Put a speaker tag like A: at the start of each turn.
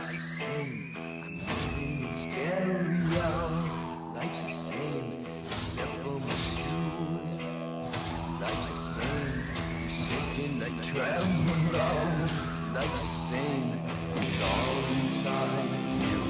A: Life's the same. I'm living in stereo. Life's the same, except for my shoes. Life's the same, shaking like tremolo. Life's the same, it's all inside you.